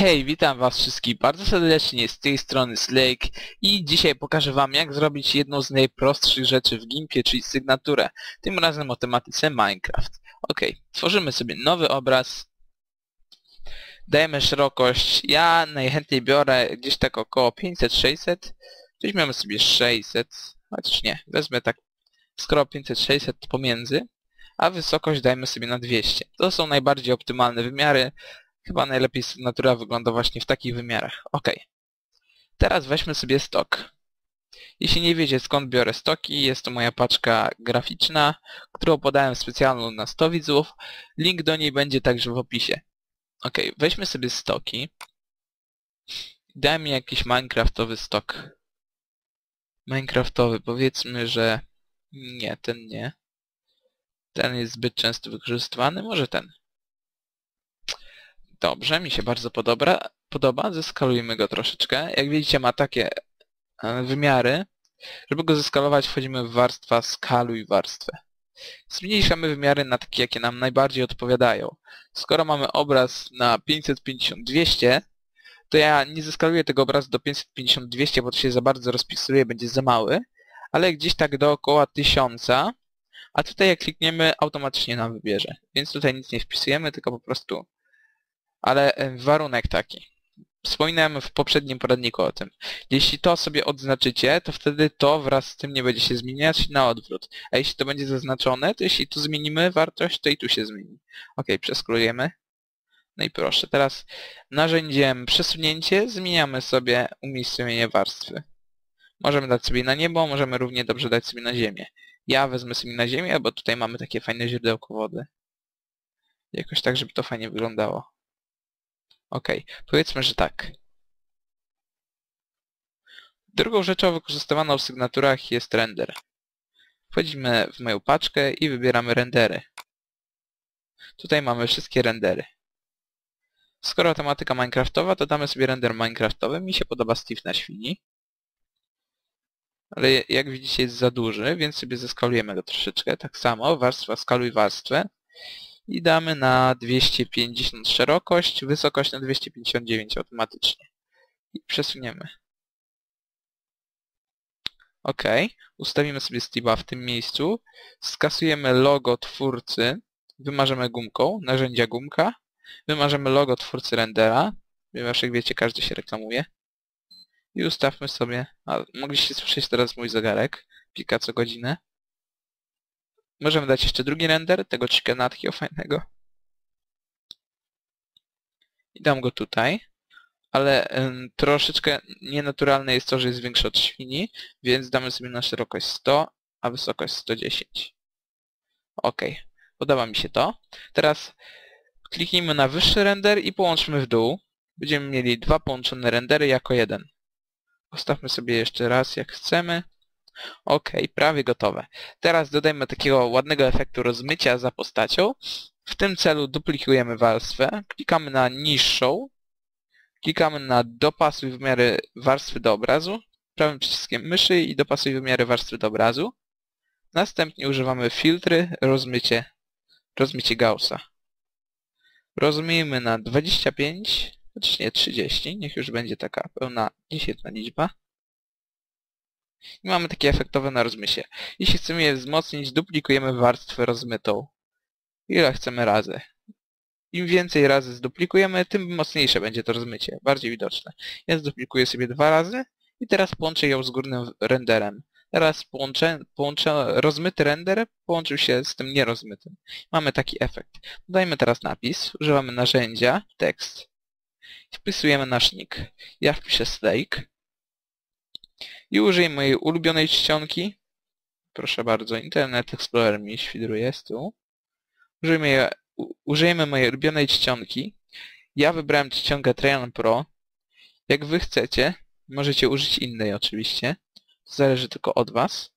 Hej, witam was wszystkich bardzo serdecznie z tej strony Slake i dzisiaj pokażę wam jak zrobić jedną z najprostszych rzeczy w Gimpie, czyli sygnaturę. Tym razem o tematyce Minecraft. Ok, tworzymy sobie nowy obraz. Dajemy szerokość. Ja najchętniej biorę gdzieś tak około 500-600. Weźmiemy sobie 600. Chociaż nie, wezmę tak skoro 500-600 pomiędzy. A wysokość dajmy sobie na 200. To są najbardziej optymalne wymiary. Chyba najlepiej sygnatura wygląda właśnie w takich wymiarach. Ok. Teraz weźmy sobie stok. Jeśli nie wiecie skąd biorę stoki, jest to moja paczka graficzna, którą podałem specjalną na 100 widzów. Link do niej będzie także w opisie. Ok, weźmy sobie stoki. Daj mi jakiś minecraftowy stok. Minecraftowy, powiedzmy, że... Nie, ten nie. Ten jest zbyt często wykorzystywany, może ten. Dobrze, mi się bardzo podoba. podoba. Zeskalujmy go troszeczkę. Jak widzicie ma takie e, wymiary. Żeby go zeskalować wchodzimy w warstwa skaluj warstwę. Zmniejszamy wymiary na takie, jakie nam najbardziej odpowiadają. Skoro mamy obraz na 550-200, to ja nie zeskaluję tego obrazu do 550-200, bo to się za bardzo rozpisuje, będzie za mały, ale gdzieś tak dookoła 1000, a tutaj jak klikniemy, automatycznie nam wybierze. Więc tutaj nic nie wpisujemy, tylko po prostu ale e, warunek taki. Wspominałem w poprzednim poradniku o tym. Jeśli to sobie odznaczycie, to wtedy to wraz z tym nie będzie się zmieniać na odwrót. A jeśli to będzie zaznaczone, to jeśli tu zmienimy wartość, to i tu się zmieni. Ok, przeskrujemy. No i proszę, teraz narzędziem przesunięcie zmieniamy sobie umiejscowienie warstwy. Możemy dać sobie na niebo, możemy równie dobrze dać sobie na ziemię. Ja wezmę sobie na ziemię, bo tutaj mamy takie fajne źródełko wody. Jakoś tak, żeby to fajnie wyglądało. Ok, powiedzmy, że tak. Drugą rzeczą wykorzystywaną w sygnaturach jest render. Wchodzimy w moją paczkę i wybieramy rendery. Tutaj mamy wszystkie rendery. Skoro tematyka minecraftowa, to damy sobie render minecraftowy. Mi się podoba Steve na świni. Ale jak widzicie jest za duży, więc sobie zeskalujemy go troszeczkę. Tak samo, warstwa, skaluj warstwę i damy na 250 szerokość, wysokość na 259 automatycznie. I przesuniemy. OK. Ustawimy sobie Steve'a w tym miejscu. Skasujemy logo twórcy. Wymarzymy gumką, narzędzia gumka. Wymarzymy logo twórcy rendera. Ponieważ jak wiecie, każdy się reklamuje. I ustawmy sobie... A, mogliście słyszeć teraz mój zegarek. Pika co godzinę. Możemy dać jeszcze drugi render, tego chickena takiego fajnego. I dam go tutaj. Ale troszeczkę nienaturalne jest to, że jest większy od świni, więc damy sobie na szerokość 100, a wysokość 110. Ok, podoba mi się to. Teraz kliknijmy na wyższy render i połączmy w dół. Będziemy mieli dwa połączone rendery jako jeden. Postawmy sobie jeszcze raz jak chcemy. Ok, prawie gotowe. Teraz dodajmy takiego ładnego efektu rozmycia za postacią. W tym celu duplikujemy warstwę, klikamy na niższą, klikamy na dopasuj wymiary warstwy do obrazu, prawym przyciskiem myszy i dopasuj wymiary warstwy do obrazu. Następnie używamy filtry, rozmycie, rozmycie Gaussa. Rozmyjmy na 25, chociaż nie 30, niech już będzie taka pełna dziesiętna liczba. I mamy takie efektowe na rozmysie. Jeśli chcemy je wzmocnić, duplikujemy warstwę rozmytą. Ile chcemy razy. Im więcej razy zduplikujemy, tym mocniejsze będzie to rozmycie, bardziej widoczne. Ja zduplikuję sobie dwa razy i teraz połączę ją z górnym renderem. Teraz połączę, połączę rozmyty render połączył się z tym nierozmytym. Mamy taki efekt. Dodajmy teraz napis, używamy narzędzia, tekst. Wpisujemy nasz nick. Ja wpiszę Slake i użyj mojej ulubionej czcionki. Proszę bardzo, Internet Explorer mi świdruje z. Użyjmy, użyjmy mojej ulubionej czcionki. Ja wybrałem czcionkę Trajan Pro. Jak wy chcecie, możecie użyć innej oczywiście. To zależy tylko od was.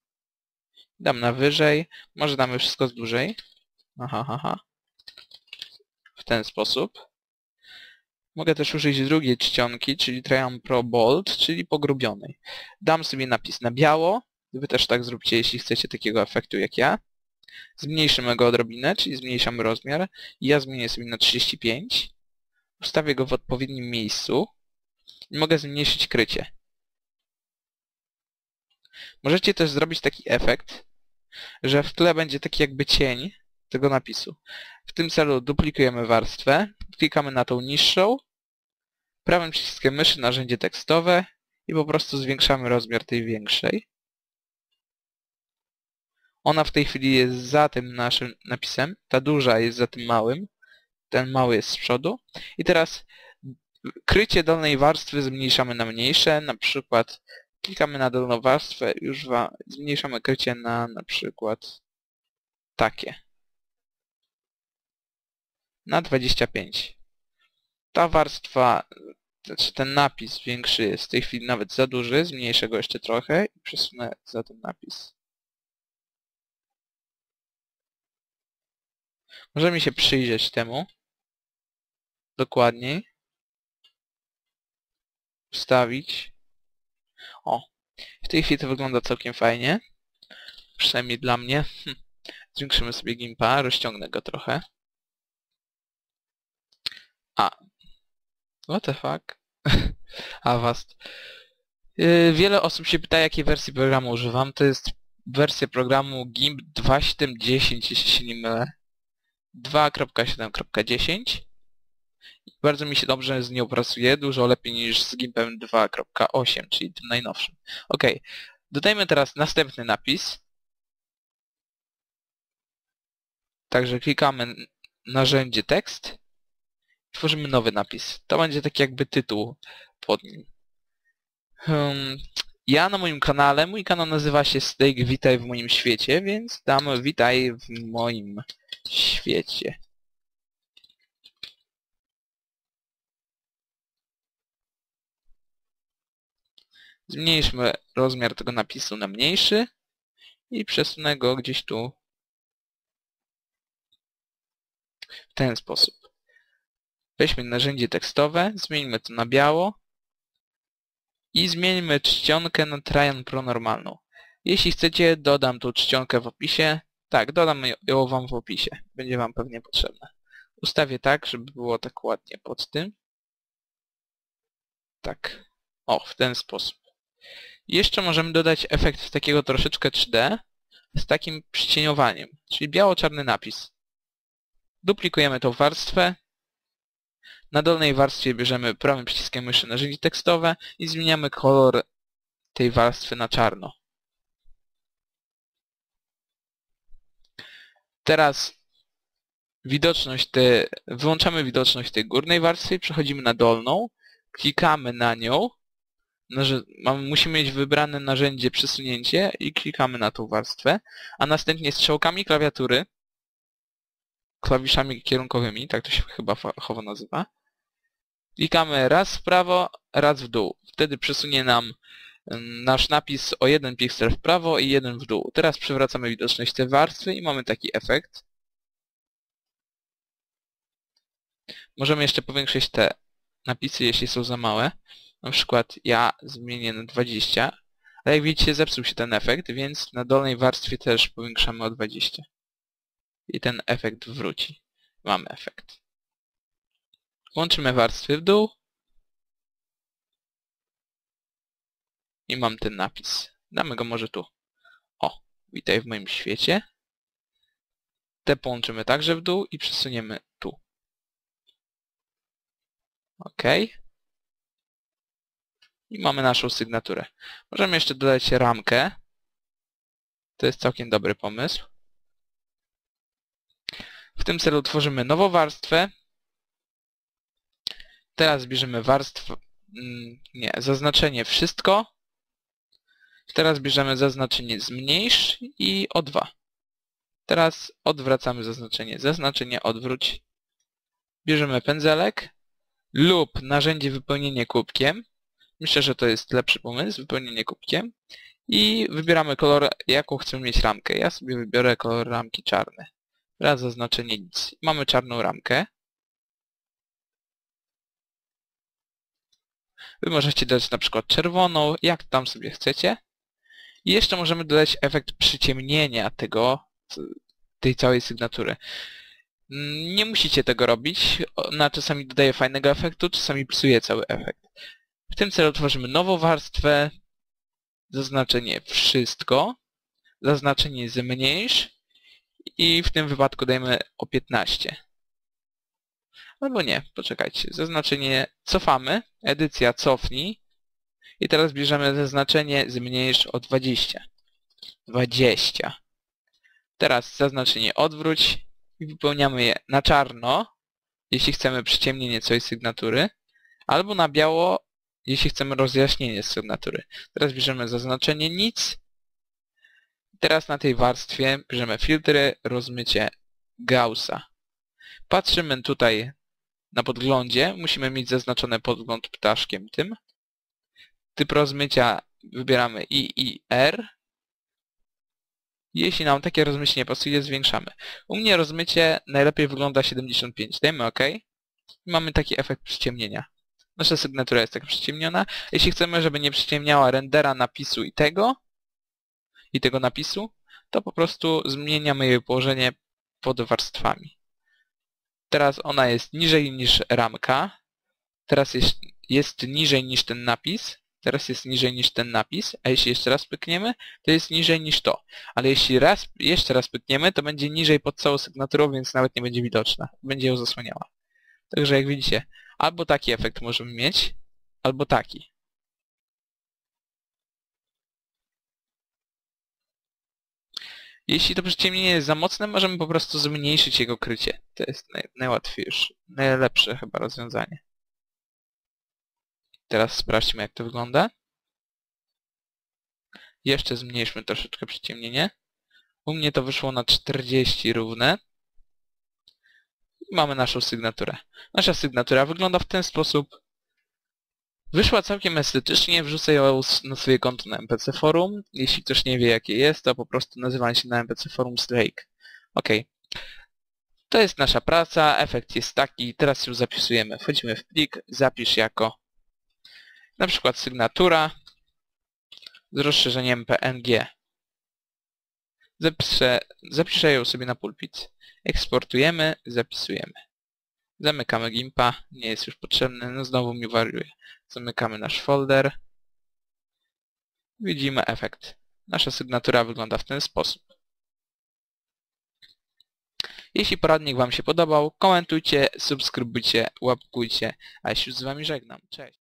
Dam na wyżej, może damy wszystko z dłużej. Aha, aha. W ten sposób. Mogę też użyć drugiej czcionki, czyli Triumph Pro Bold, czyli pogrubionej. Dam sobie napis na biało. Wy też tak zróbcie, jeśli chcecie takiego efektu jak ja. Zmniejszymy go odrobinę, czyli zmniejszamy rozmiar. Ja zmienię sobie na 35. ustawię go w odpowiednim miejscu i mogę zmniejszyć krycie. Możecie też zrobić taki efekt, że w tle będzie taki jakby cień tego napisu. W tym celu duplikujemy warstwę, klikamy na tą niższą, prawym przyciskiem myszy narzędzie tekstowe i po prostu zwiększamy rozmiar tej większej. Ona w tej chwili jest za tym naszym napisem, ta duża jest za tym małym, ten mały jest z przodu. I teraz krycie dolnej warstwy zmniejszamy na mniejsze, na przykład klikamy na dolną warstwę, już zmniejszamy krycie na na przykład takie. Na 25. Ta warstwa, znaczy ten napis większy jest w tej chwili nawet za duży, zmniejszę go jeszcze trochę i przesunę za ten napis. Możemy się przyjrzeć temu dokładniej. Wstawić. O, w tej chwili to wygląda całkiem fajnie. Przynajmniej dla mnie. Zwiększymy sobie gimpa, rozciągnę go trochę. A. What the fuck? Avast. Yy, wiele osób się pyta, jakiej wersji programu używam. To jest wersja programu GIMP 2.7.10, jeśli się nie mylę. 2.7.10 bardzo mi się dobrze z nią pracuje, dużo lepiej niż z Gimpem 2.8, czyli tym najnowszym. Ok, dodajmy teraz następny napis. Także klikamy narzędzie tekst. Tworzymy nowy napis. To będzie taki jakby tytuł pod nim. Hmm, ja na moim kanale, mój kanał nazywa się Steak Witaj w moim świecie, więc dam Witaj w moim świecie. Zmniejszmy rozmiar tego napisu na mniejszy i przesunę go gdzieś tu w ten sposób. Weźmy narzędzie tekstowe, zmieńmy to na biało i zmieńmy czcionkę na Tryon Pro normalną. Jeśli chcecie, dodam tu czcionkę w opisie. Tak, dodam ją Wam w opisie. Będzie Wam pewnie potrzebna. Ustawię tak, żeby było tak ładnie pod tym. Tak. O, w ten sposób. Jeszcze możemy dodać efekt takiego troszeczkę 3D z takim przycieniowaniem, czyli biało-czarny napis. Duplikujemy tą warstwę. Na dolnej warstwie bierzemy prawym przyciskiem myszy narzędzie tekstowe i zmieniamy kolor tej warstwy na czarno. Teraz widoczność te, wyłączamy widoczność tej górnej warstwy, przechodzimy na dolną, klikamy na nią. Musimy mieć wybrane narzędzie przesunięcie i klikamy na tą warstwę, a następnie strzałkami klawiatury, klawiszami kierunkowymi, tak to się chyba fachowo nazywa, klikamy raz w prawo, raz w dół. Wtedy przesunie nam nasz napis o jeden piksel w prawo i jeden w dół. Teraz przywracamy widoczność tej warstwy i mamy taki efekt. Możemy jeszcze powiększyć te napisy, jeśli są za małe. Na przykład ja zmienię na 20, ale jak widzicie zepsuł się ten efekt, więc na dolnej warstwie też powiększamy o 20. I ten efekt wróci. Mamy efekt. Łączymy warstwy w dół. I mam ten napis. Damy go może tu. O, witaj w moim świecie. Te połączymy także w dół i przesuniemy tu. OK. I mamy naszą sygnaturę. Możemy jeszcze dodać ramkę. To jest całkiem dobry pomysł. W tym celu tworzymy nową warstwę. Teraz bierzemy warstwę, mm, nie, zaznaczenie wszystko. Teraz bierzemy zaznaczenie zmniejsz i o 2. Teraz odwracamy zaznaczenie. Zaznaczenie odwróć. Bierzemy pędzelek lub narzędzie wypełnienie kubkiem. Myślę, że to jest lepszy pomysł, wypełnienie kubkiem. I wybieramy kolor, jaką chcemy mieć ramkę. Ja sobie wybiorę kolor ramki czarny. Raz zaznaczenie nic. Mamy czarną ramkę. Wy możecie dodać na przykład czerwoną, jak tam sobie chcecie. I jeszcze możemy dodać efekt przyciemnienia tego, tej całej sygnatury. Mm, Nie musicie tego robić. Ona czasami dodaje fajnego efektu, czasami psuje cały efekt. W tym celu tworzymy nową warstwę, zaznaczenie wszystko, zaznaczenie zmniejsz i w tym wypadku dajemy o 15. Albo nie, poczekajcie. Zaznaczenie cofamy, edycja cofnij i teraz bierzemy zaznaczenie zmniejsz o 20. 20. Teraz zaznaczenie odwróć i wypełniamy je na czarno, jeśli chcemy przyciemnienie całej sygnatury, albo na biało, jeśli chcemy rozjaśnienie sygnatury. Teraz bierzemy zaznaczenie nic. Teraz na tej warstwie bierzemy filtry, rozmycie Gaussa. Patrzymy tutaj na podglądzie, musimy mieć zaznaczony podgląd ptaszkiem tym. Typ rozmycia wybieramy I i R. Jeśli nam takie rozmycie nie pasuje, zwiększamy. U mnie rozmycie najlepiej wygląda 75. Dajmy OK. Mamy taki efekt przyciemnienia. Nasza sygnatura jest tak przyciemniona. Jeśli chcemy, żeby nie przyciemniała rendera napisu i tego, i tego napisu, to po prostu zmieniamy jej położenie pod warstwami. Teraz ona jest niżej niż ramka. Teraz jest, jest niżej niż ten napis. Teraz jest niżej niż ten napis. A jeśli jeszcze raz pykniemy, to jest niżej niż to. Ale jeśli raz, jeszcze raz pykniemy, to będzie niżej pod całą sygnaturą, więc nawet nie będzie widoczna. Będzie ją zasłaniała. Także jak widzicie, albo taki efekt możemy mieć, albo taki. Jeśli to przyciemnienie jest za mocne, możemy po prostu zmniejszyć jego krycie. To jest naj, najłatwiejsze, najlepsze chyba rozwiązanie. Teraz sprawdźmy jak to wygląda. Jeszcze zmniejszmy troszeczkę przyciemnienie. U mnie to wyszło na 40 równe. I mamy naszą sygnaturę. Nasza sygnatura wygląda w ten sposób. Wyszła całkiem estetycznie, wrzucę ją na swoje konto na MPC Forum. Jeśli ktoś nie wie jakie jest, to po prostu nazywam się na MPC Forum Slake. Ok. To jest nasza praca, efekt jest taki, teraz już zapisujemy. Wchodzimy w plik, zapisz jako na przykład sygnatura z rozszerzeniem PNG. Zapiszę, zapiszę ją sobie na pulpit. Eksportujemy, zapisujemy. Zamykamy Gimpa, nie jest już potrzebny, no znowu mi wariuje. Zamykamy nasz folder. Widzimy efekt. Nasza sygnatura wygląda w ten sposób. Jeśli poradnik Wam się podobał, komentujcie, subskrybujcie, łapkujcie, a ja się z Wami żegnam. Cześć!